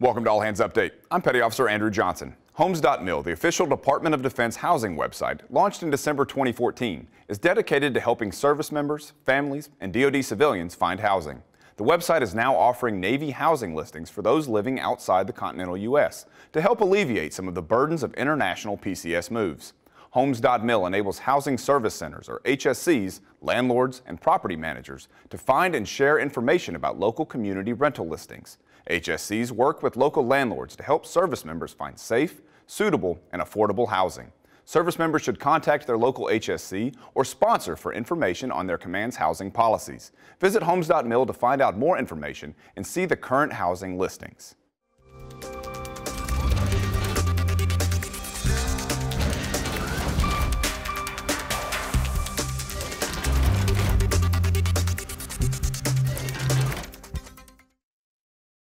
Welcome to All Hands Update. I'm Petty Officer Andrew Johnson. Homes.mil, the official Department of Defense housing website, launched in December 2014, is dedicated to helping service members, families, and DoD civilians find housing. The website is now offering Navy housing listings for those living outside the continental U.S. to help alleviate some of the burdens of international PCS moves. Homes.mil enables housing service centers, or HSCs, landlords, and property managers to find and share information about local community rental listings. HSCs work with local landlords to help service members find safe, suitable, and affordable housing. Service members should contact their local HSC or sponsor for information on their command's housing policies. Visit homes.mil to find out more information and see the current housing listings.